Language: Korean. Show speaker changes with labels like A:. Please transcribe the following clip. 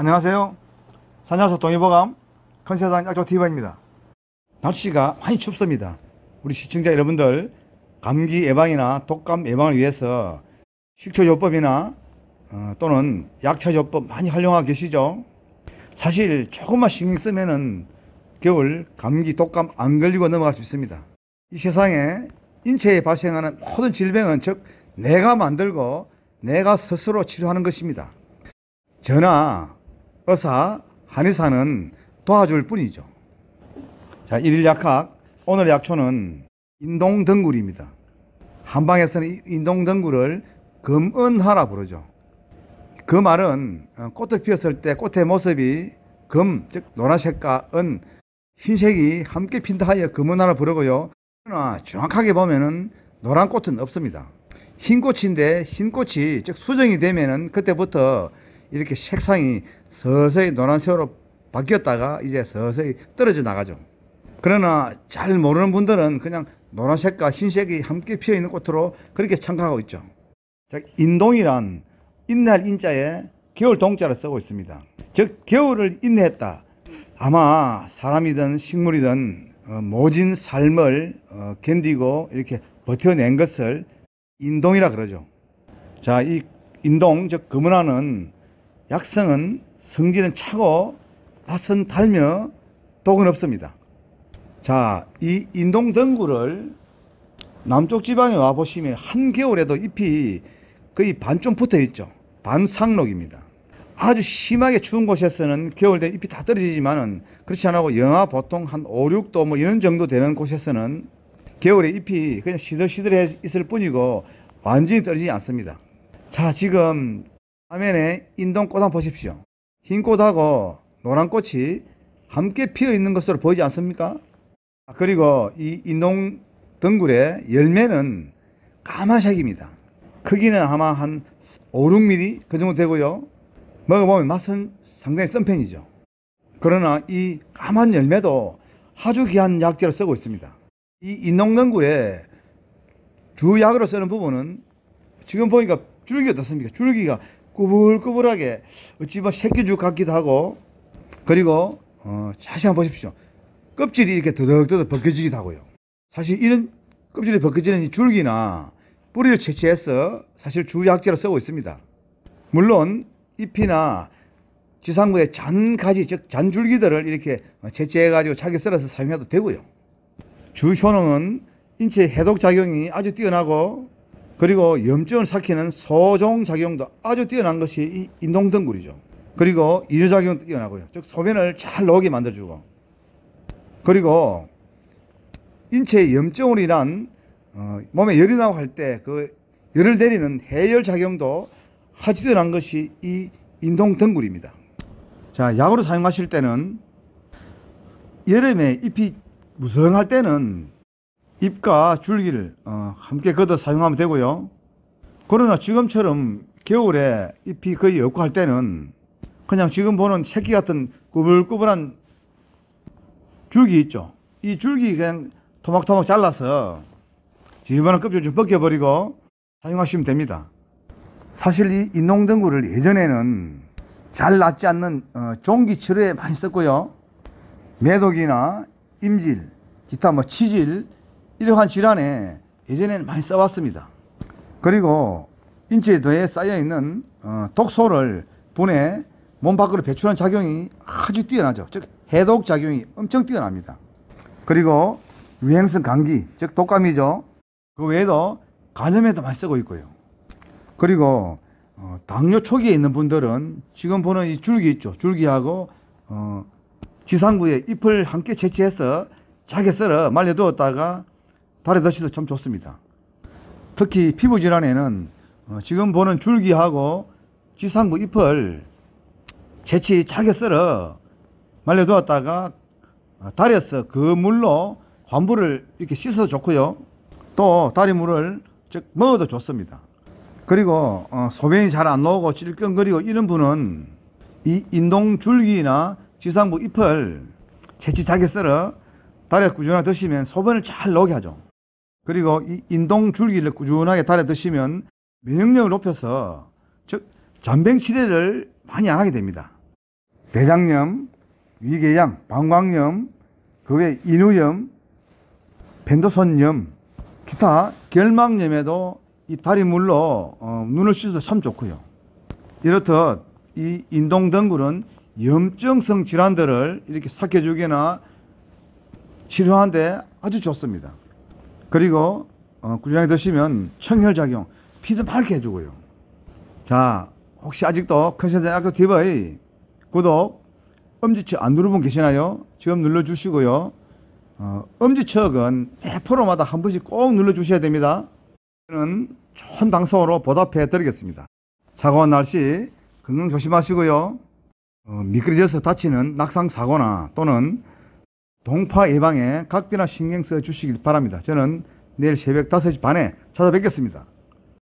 A: 안녕하세요. 산야서 동의보감 컨세상 약조 TV입니다. 날씨가 많이 춥습니다. 우리 시청자 여러분들 감기 예방이나 독감 예방을 위해서 식초요법이나 어, 또는 약차요법 많이 활용하고 계시죠? 사실 조금만 신경 쓰면은 겨울 감기 독감 안 걸리고 넘어갈 수 있습니다. 이 세상에 인체에 발생하는 모든 질병은 즉 내가 만들고 내가 스스로 치료하는 것입니다. 전하, 의사, 한의사는 도와줄 뿐이죠. 자, 일일 약학 오늘 약초는 인동덩굴입니다. 한방에서는 인동덩굴을 금은하라 부르죠. 그 말은 어, 꽃을 피웠을 때 꽃의 모습이 금, 즉 노란색과 은, 흰색이 함께 핀다 하여 금은하라 부르고요. 그러나 정확하게 보면은 노란 꽃은 없습니다. 흰 꽃인데 흰 꽃이 즉 수정이 되면은 그때부터 이렇게 색상이 서서히 노란색으로 바뀌었다가 이제 서서히 떨어져 나가죠. 그러나 잘 모르는 분들은 그냥 노란색과 흰색이 함께 피어 있는 꽃으로 그렇게 참가하고 있죠. 자, 인동이란 인내할 인자에 겨울 동자를 쓰고 있습니다. 즉 겨울을 인내했다. 아마 사람이든 식물이든 어, 모진 삶을 어, 견디고 이렇게 버텨낸 것을 인동이라 그러죠. 자, 이 인동 즉 금은화는 약성은 성질은 차고 맛은 달며 독은 없습니다. 자, 이 인동 덩굴을 남쪽 지방에 와 보시면 한겨울에도 잎이 거의 반좀 붙어 있죠. 반상록입니다. 아주 심하게 추운 곳에서는 겨울 되면 잎이 다 떨어지지만은 그렇지 않고 영하 보통 한 5, 6도 뭐 이런 정도 되는 곳에서는 겨울에 잎이 그냥 시들시들해 있을 뿐이고 완전히 떨어지지 않습니다. 자, 지금 화면에 인동꽃 한번 보십시오. 흰 꽃하고 노란 꽃이 함께 피어 있는 것으로 보이지 않습니까? 그리고 이 인동 덩굴의 열매는 까만색입니다. 크기는 아마 한 5, 6mm 그 정도 되고요. 먹어보면 맛은 상당히 썬 편이죠. 그러나 이 까만 열매도 아주 귀한 약재로 쓰고 있습니다. 이 인농덩굴에 주약으로 쓰는 부분은 지금 보니까 줄기 어떻습니까? 줄기가 꾸불꾸불하게 어찌 보면 새끼죽 같기도 하고 그리고 어, 자세히 한번 보십시오. 껍질이 이렇게 더덕더덕 벗겨지기도 하고요. 사실 이런 껍질이 벗겨지는 이 줄기나 뿌리를 채취해서 사실 주약재로 쓰고 있습니다. 물론 잎이나 지상부의 잔가지 즉 잔줄기들을 이렇게 채취해 가지고 잘게 썰어서 사용해도 되고요. 주 효능은 인체 해독 작용이 아주 뛰어나고 그리고 염증을 삭히는 소종 작용도 아주 뛰어난 것이 이 인동덩굴이죠. 그리고 이뇨 작용도 뛰어나고요. 즉 소변을 잘 나오게 만들어주고 그리고 인체에 염증으로 인한 어, 몸에 열이 나고 할 때 그 열을 내리는 해열 작용도 아주 뛰어난 것이 이 인동덩굴입니다. 자 약으로 사용하실 때는 여름에 잎이 무성할 때는 잎과 줄기를 어, 함께 걷어 사용하면 되고요. 그러나 지금처럼 겨울에 잎이 거의 없고 할 때는 그냥 지금 보는 새끼 같은 꾸불꾸불한 줄기 있죠. 이 줄기 그냥 토막토막 잘라서 지저분한 껍질 좀 벗겨버리고 사용하시면 됩니다. 사실 이 인농덩굴을 예전에는 잘 낫지 않는 어, 종기 치료에 많이 썼고요. 매독이나 임질, 기타 뭐 치질 이러한 질환에 예전에는 많이 써왔습니다. 그리고 인체에 더해 쌓여있는 어, 독소를 분해 몸 밖으로 배출하는 작용이 아주 뛰어나죠. 즉 해독 작용이 엄청 뛰어납니다. 그리고 유행성 감기, 즉 독감이죠. 그 외에도 간염에도 많이 쓰고 있고요. 그리고 어, 당뇨 초기에 있는 분들은 지금 보는 이 줄기 있죠. 줄기하고 어, 지상부에 잎을 함께 채취해서 잘게 썰어 말려두었다가 달에 드셔도 참 좋습니다. 특히 피부 질환에는 어, 지금 보는 줄기하고 지상부 잎을 채취 잘게 썰어 말려두었다가 어, 달여서 그 물로 환부를 이렇게 씻어도 좋고요. 또 다리물을 즉 먹어도 좋습니다. 그리고 어, 소변이 잘 안 나오고 찔끔거리고 이런 분은 이 인동 줄기나 지상부 잎을 채취 잘게 썰어 달에 꾸준하게 드시면 소변을 잘 나오게 하죠. 그리고 이 인동 줄기를 꾸준하게 달에 드시면 면역력을 높여서 즉 잔병 치레를 많이 안 하게 됩니다. 대장염, 위궤양, 방광염, 그 외 인후염, 펜더손염, 기타 결막염에도 이 다리물로 어, 눈을 씻어서 참 좋고요. 이렇듯 이 인동덩굴은 염증성 질환들을 이렇게 삭혀주거나 치료하는데 아주 좋습니다. 그리고 어, 꾸준하게 드시면 청혈작용, 피도 맑게 해주고요. 자, 혹시 아직도 컨센트 아크 TV 구독, 엄지척 안 누르분 계시나요? 지금 눌러주시고요. 어, 엄지척은 100%마다 한 번씩 꼭 눌러주셔야 됩니다. 저는 좋은 방송으로 보답해 드리겠습니다. 차가운 날씨 건강 조심하시고요. 어, 미끄러져서 다치는 낙상 사고나 또는 동파 예방에 각별한 신경 써 주시길 바랍니다. 저는 내일 새벽 5시 반에 찾아뵙겠습니다.